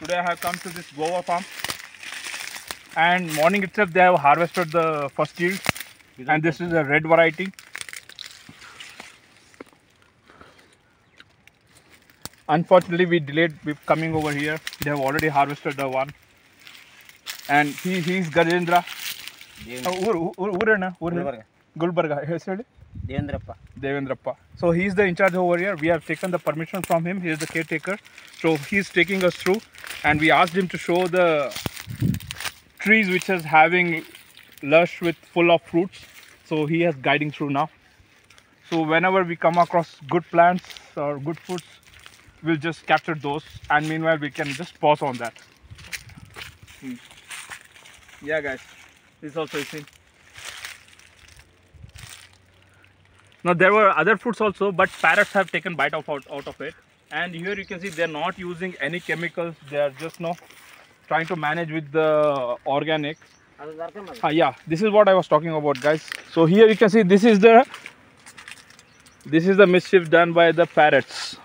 today I have come to this guava farm and morning itself they have harvested the first yield and this is a red variety. Unfortunately we delayed coming over here. They have already harvested the one. And he, he is Gajendra. ಊರು ಊರೇನ ಊರು Gulbarga Devendrappa. Devendrappa. So he's the in charge over here. We have taken the permission from him. He is the caretaker. So he's taking us through and we asked him to show the trees which is having lush with full of fruits. So he is guiding through now. So whenever we come across good plants or good fruits, we'll just capture those and meanwhile we can just pause on that. Hmm. Yeah guys, this also is also. Now there were other fruits also, but parrots have taken bite of out, out of it. And here you can see they're not using any chemicals. They are just now trying to manage with the organic. Uh, yeah, this is what I was talking about, guys. So here you can see this is the this is the mischief done by the parrots.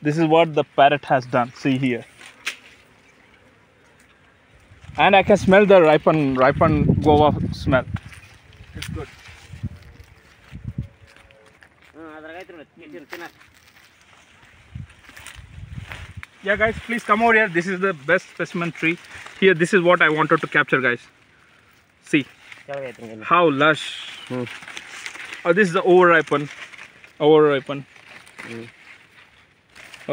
This is what the parrot has done. See here. And I can smell the ripen ripen guava smell. It's good. Yeah, guys, please come over here. This is the best specimen tree. Here, this is what I wanted to capture, guys. See how lush. Mm. Oh, this is the overripe one. ಹ್ಞೂ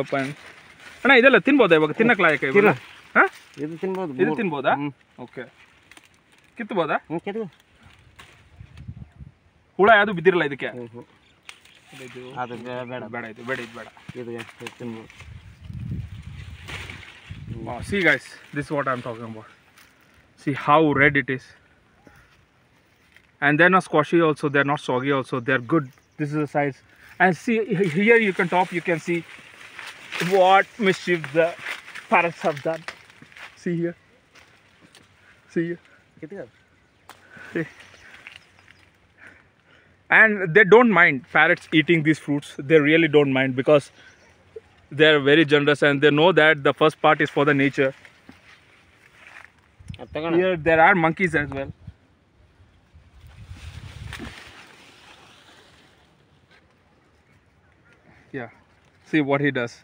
Open. ಅಣ್ಣ ಇದೆಲ್ಲ ತಿನ್ಬೋದಾ ಇವಾಗ ತಿನ್ನಕ್ ಲಾಯಕ ತಿನ್ನು. thin. ಇದು ತಿನ್ಬೋದು ಇದು. ತಿನ್ಬೋದಾ okay ಕಿತ್ಬೋದಾ ಹುಳ ಯಾವುದು ಬಿದ್ದಿರಲ್ಲ ಇದಕ್ಕೆ ಅದು ಬೇಡ ಬೇಡ ಬೇಡ ಇದು ಬೇಡ ಇದು ಬೇಡ ಇದು ಇದು ತಿನ್ಬೋದು Wow, see guys, this is what I'm talking about. See how red it is. And they're not squashy also, they're not soggy also, they're good. This is the size. And see h- here you can top, you can see what mischief the parrots have done. See here. See here. ಕಿತ್ಕೊ and they don't mind parrots eating these fruits. They really don't mind because they are very generous and they know that the first part is for the nature. Here there are monkeys as well. Yeah. See what he does.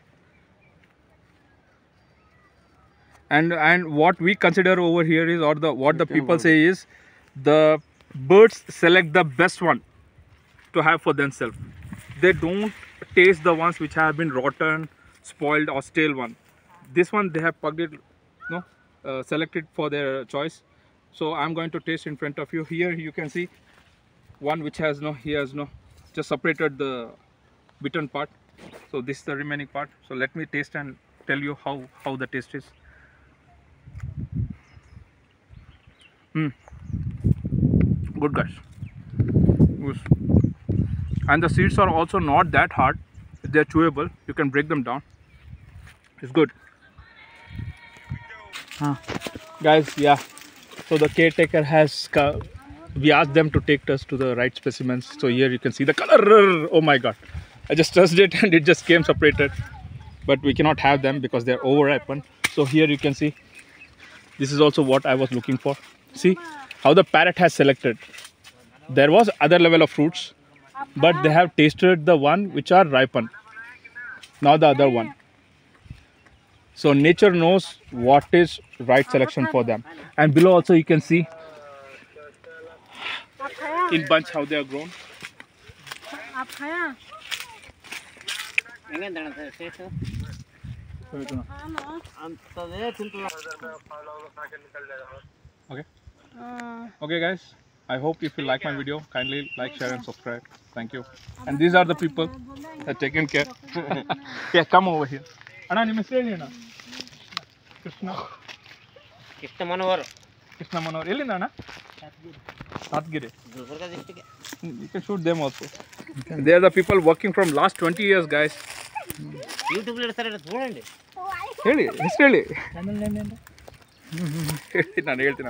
And and what we consider over here is or the what the people say is the birds select the best one to have for themselves. They don't taste the ones which have been rotten, spoiled, or stale one. This one they have plugged it, no, uh, selected for their choice. So I'm going to taste in front of you. Here you can see one which has no, he has no, just separated the bitten part. So this is the remaining part. So let me taste and tell you how how the taste is. Hmm. Good guys. Good. And the seeds are also not that hard. They're chewable. You can break them down. It's good. ಹಾಂ guys yeah. So the caretaker has we asked them to take us to the right specimens. So here you can see the color. Oh my god. I just touched it and it just came separated. But we cannot have them because they're overripened. So here you can see. This is also what i was looking for. See how the parrot has selected. There was other level of fruits but they have tasted the one which are ripened, not the other one. So nature knows what is right selection for them. And below also you can see in bunch how they are grown. Okay. Uh, okay guys. I hope if you like my video kindly like share and subscribe thank you and these are the people that taken care yeah come over here Anna, ನಿಮ್ಮ ಹೆಸರು ಹೇಳಿ ಅಣ್ಣ ಕೃಷ್ಣ ಕೃಷ್ಣ ಮನೋಹರ್ ಕೃಷ್ಣ ಮನೋಹರ್ ಎಲ್ಲಿಂದ ಅಣ್ಣ Satgiri Gulbarga can shoot them also they are the people working from last 20 years guys YouTube ಇಡ್ತಾರೆ ನೋಡಂడి ಹೇಳಿ ಹೆಸರು ಹೇಳಿ ಹೇಳ್ತೀನಿ ನಾನು ಹೇಳ್ತೀನಿ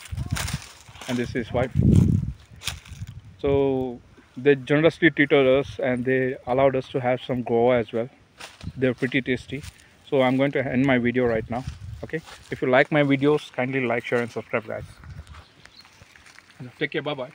and this is wife. So they generously treated us, and they allowed us to have some guava as well. They're pretty tasty. So I'm going to end my video right now. Okay. If you like my videos, kindly like, share, and subscribe, guys. Take care. Bye bye.